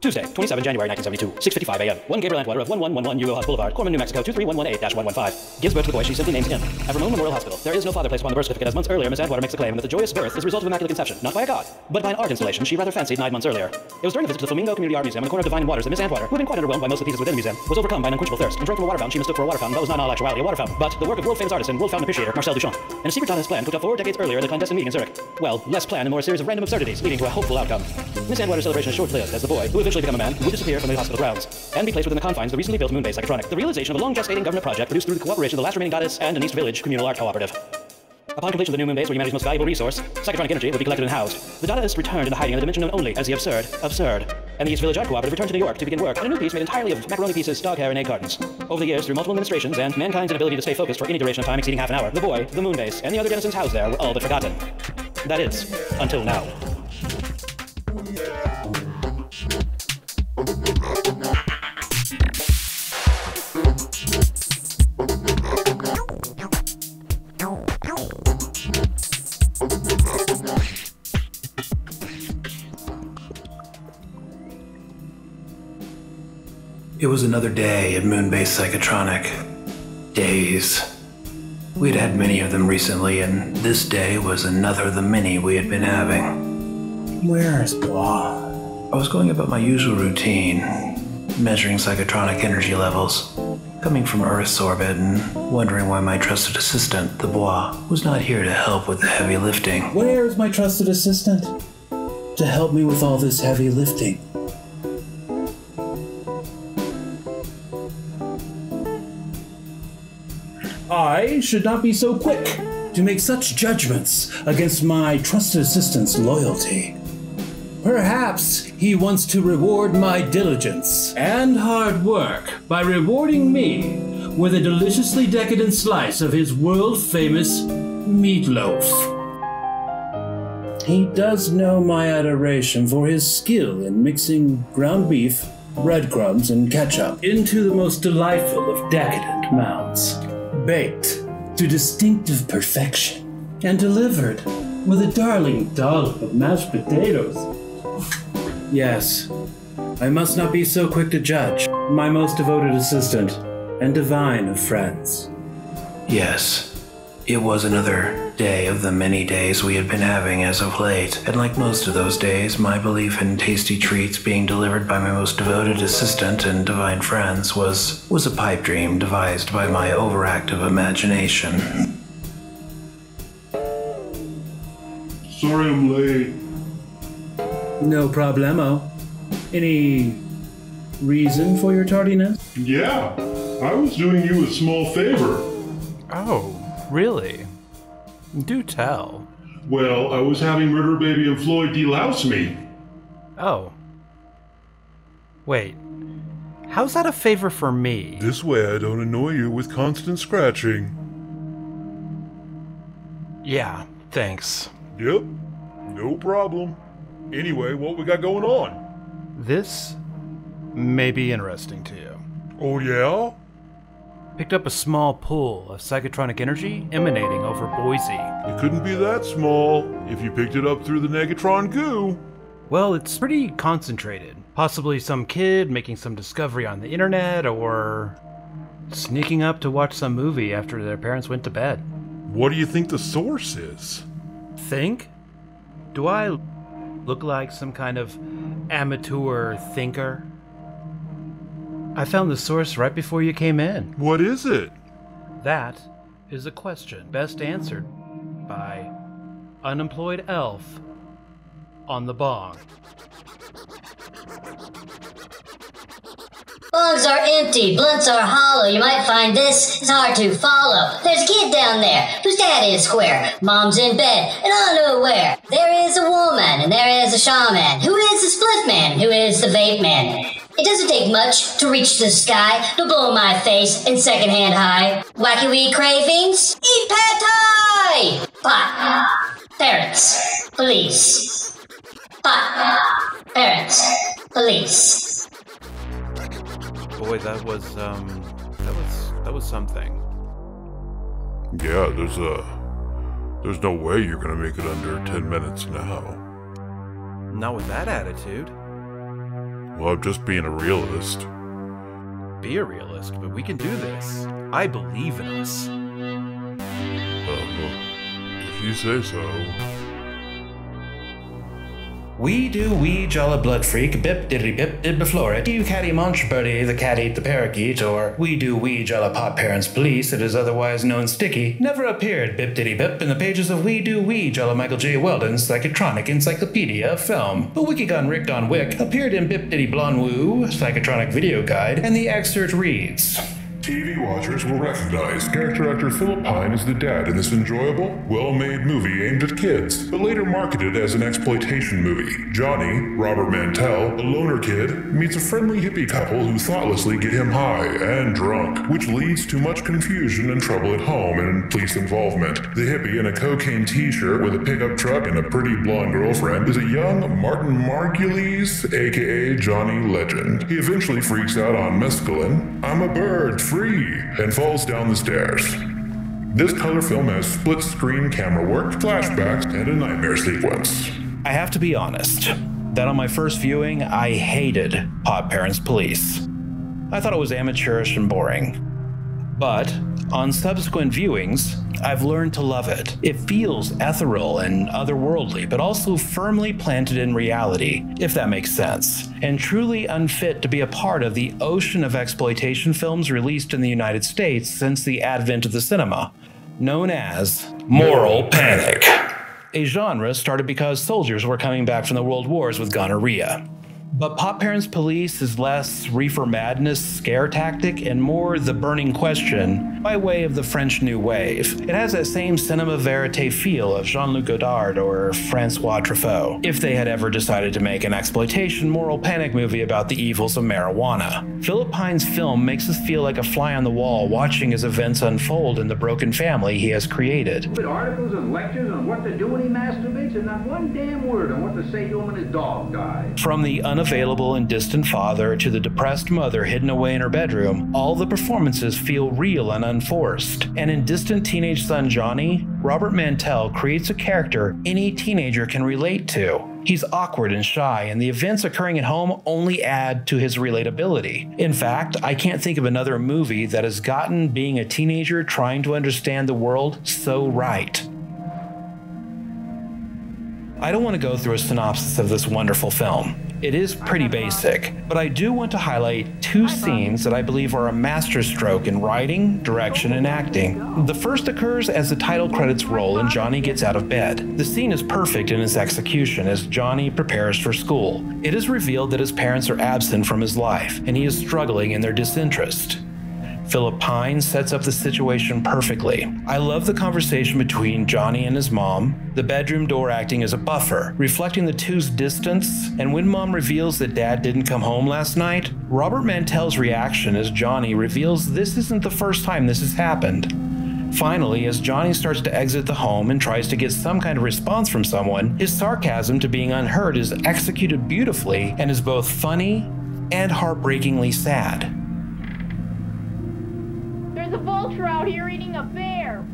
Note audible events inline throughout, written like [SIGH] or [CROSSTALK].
Tuesday, 27 January 1972, 6.55 a.m. One Gabriel Antwater of 1111 Hugo House Boulevard, Corman, New Mexico, 23118-115. Gives birth to the boy she simply names him. At Ramon Memorial Hospital, there is no father placed upon the birth certificate as months earlier Miss Antwater makes the claim that the joyous birth is the result of immaculate conception, not by a god, but by an art installation she rather fancied nine months earlier. It was during a visit to the Flamingo Community Art Museum on the corner of Divine and Waters that Miss Antwater, who had been quite underwhelmed by most of the pieces within the museum, was overcome by an unquenchable thirst and drank from a water fountain she mistook for a water fountain that was not in all actuality a water fountain, but the work of world-famous artist and world-fountain appreciator Marcel Duchamp. And a secret Dadaist plan cooked up four decades earlier at a clandestine meeting in Zurich. Well, less plan and more a series of random absurdities, leading to a hopeful outcome. Miss Antwater's celebration is short-lived as the boy, who eventually became a man, would disappear from the hospital grounds and be placed within the confines of the recently built moon base Psychotronic. The realization of a long gestating government project produced through the cooperation of the last remaining goddess and an East Village communal art cooperative. Upon completion of the new Moonbase, where humanity's most valuable resource, psychotronic energy, would be collected and housed. The Dadaists returned into hiding in a dimension known only as the absurd, absurd. And the East Village Art Cooperative returned to New York to begin work on a new piece made entirely of macaroni pieces, dog hair, and egg cartons. Over the years, through multiple administrations and mankind's inability to stay focused for any duration of time exceeding half an hour, the boy, the moon base, and the other denizens housed there were all but forgotten. That is, until now. Was another day at Moonbase Psychotronic. Days. We'd had many of them recently, and this day was another of the many we had been having. Where's Blah? I was going about my usual routine, measuring psychotronic energy levels, coming from Earth's orbit and wondering why my trusted assistant, the Bois, was not here to help with the heavy lifting. Where's my trusted assistant? To help me with all this heavy lifting. Should not be so quick to make such judgments against my trusted assistant's loyalty. Perhaps he wants to reward my diligence and hard work by rewarding me with a deliciously decadent slice of his world famous meatloaf. He does know my adoration for his skill in mixing ground beef, breadcrumbs, and ketchup into the most delightful of decadent mounds baked to distinctive perfection and delivered with a darling dollop of mashed potatoes. Yes, I must not be so quick to judge my most devoted assistant and divine of friends. Yes, it was another day of the many days we had been having as of late, and like most of those days, my belief in tasty treats being delivered by my most devoted assistant and divine friends was was a pipe dream devised by my overactive imagination. Sorry I'm late. No problemo. Any reason for your tardiness? Yeah, I was doing you a small favor. Oh, really? Do tell. Well, I was having Murder Baby and Floyd delouse me. Oh. Wait. How's that a favor for me? This way I don't annoy you with constant scratching. Yeah, thanks. Yep, no problem. Anyway, what we got going on? This may be interesting to you. Oh, yeah? Picked up a small pool of psychotronic energy emanating over Boise. It couldn't be that small if you picked it up through the Negatron goo. Well, it's pretty concentrated. Possibly some kid making some discovery on the internet or sneaking up to watch some movie after their parents went to bed. What do you think the source is? Think? Do I look like some kind of amateur thinker? I found the source right before you came in. What is it? That is a question best answered by Unemployed Elf on the Bong. Bongs are empty, blunts are hollow. You might find this is hard to follow. There's a kid down there whose dad is square. Mom's in bed and unaware. There is a woman and there is a shaman. Who is the split man? Who is the vape man? It doesn't take much to reach the sky to blow my face in secondhand high. Wacky weed cravings? Eat pad thai! Pot. Parents. Police. Pot. Parents. Police. Boy, that was um that was that was something. Yeah, there's a. There's no way you're gonna make it under 10 minutes now. Not with that attitude. Well, I'm just being a realist. Be a realist, but we can do this. I believe in us. Uh, if you say so. We do we jolly blood freak, bip diddly bip did before it. Do you catty munch birdie, the cat eat the parakeet, or we do we jolly pot parents police, it is otherwise known sticky, never appeared bip diddy bip in the pages of We Do We jolly Michael J. Weldon's Psychotronic Encyclopedia of Film. But Wikigun Rick Don Wick appeared in Bip Diddy Blonde Woo, Psychotronic Video Guide, and the excerpt reads. TV watchers will recognize character actor Phillip Pine as the dad in this enjoyable, well made movie aimed at kids, but later marketed as an exploitation movie. Johnny, Robert Mantell, a loner kid, meets a friendly hippie couple who thoughtlessly get him high and drunk, which leads to much confusion and trouble at home and police involvement. The hippie in a cocaine t shirt with a pickup truck and a pretty blonde girlfriend is a young Martin Margulies, aka Johnny Legend. He eventually freaks out on mescaline. I'm a bird, free, and falls down the stairs. This color film has split screen camera work, flashbacks, and a nightmare sequence. I have to be honest that on my first viewing, I hated Pot Parents Police. I thought it was amateurish and boring. But on subsequent viewings, I've learned to love it. It feels ethereal and otherworldly, but also firmly planted in reality, if that makes sense, and truly unfit to be a part of the ocean of exploitation films released in the United States since the advent of the cinema, known as moral panic. A genre started because soldiers were coming back from the world wars with gonorrhea. But Pot Parents Police is less reefer madness scare tactic and more the burning question by way of the French New Wave. It has that same cinema verite feel of Jean Luc Godard or Francois Truffaut, if they had ever decided to make an exploitation moral panic movie about the evils of marijuana. Phillip Pine's film makes us feel like a fly on the wall watching as events unfold in the broken family he has created. Articles and lectures on what to do when he masturbates, and not one damn word on what to say to him when his dog dies. From the unavailable and distant father to the depressed mother hidden away in her bedroom, all the performances feel real and unforced. And in Distant Teenage Son Johnny, Robert Mantell creates a character any teenager can relate to. He's awkward and shy, and the events occurring at home only add to his relatability. In fact, I can't think of another movie that has gotten being a teenager trying to understand the world so right. I don't want to go through a synopsis of this wonderful film. It is pretty basic, but I do want to highlight two scenes that I believe are a masterstroke in writing, direction, and acting. The first occurs as the title credits roll and Johnny gets out of bed. The scene is perfect in its execution as Johnny prepares for school. It is revealed that his parents are absent from his life, and he is struggling in their disinterest. Phillip Pine sets up the situation perfectly. I love the conversation between Johnny and his mom, the bedroom door acting as a buffer, reflecting the two's distance, and when mom reveals that dad didn't come home last night, Robert Mantell's reaction as Johnny reveals this isn't the first time this has happened. Finally, as Johnny starts to exit the home and tries to get some kind of response from someone, his sarcasm to being unheard is executed beautifully and is both funny and heartbreakingly sad. There's vulture out here eating a bear.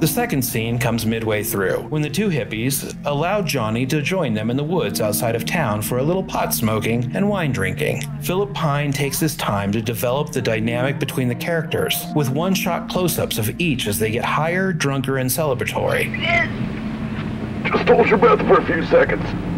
The second scene comes midway through, when the two hippies allow Johnny to join them in the woods outside of town for a little pot smoking and wine drinking. Phillip Pine takes his time to develop the dynamic between the characters, with one shot close ups of each as they get higher, drunker, and celebratory. Just hold your breath for a few seconds.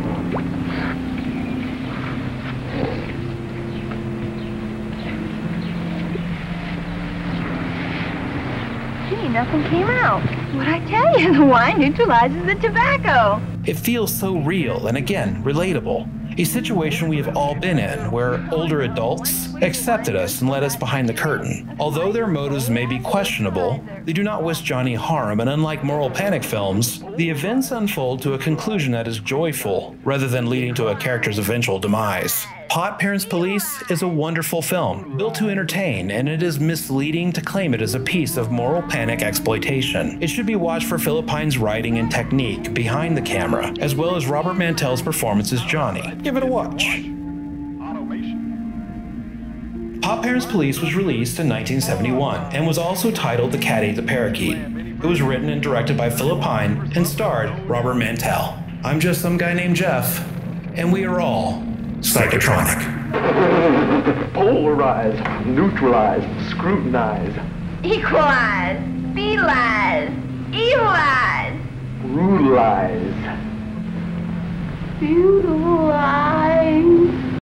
Nothing came out. What'd I tell you? [LAUGHS] The wine neutralizes the tobacco. It feels so real and again, relatable. A situation we have all been in, where older adults accepted us and led us behind the curtain. Although their motives may be questionable, they do not wish Johnny harm, and unlike moral panic films, the events unfold to a conclusion that is joyful rather than leading to a character's eventual demise. Pot Parents Police is a wonderful film, built to entertain, and it is misleading to claim it as a piece of moral panic exploitation. It should be watched for Phillip Pine's writing and technique behind the camera, as well as Robert Mantell's performance as Johnny. Give it a watch. Pot Parents Police was released in 1971 and was also titled The Cat Ate the Parakeet. It was written and directed by Phillip Pine and starred Robert Mantell. I'm just some guy named Jeff. and we are all psychotronic. Polarize, neutralize, scrutinize, Equalize, fetalize, evilize, brutalize. brutalize.